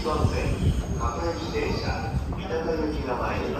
1番線各駅停車三鷹行きが参ります。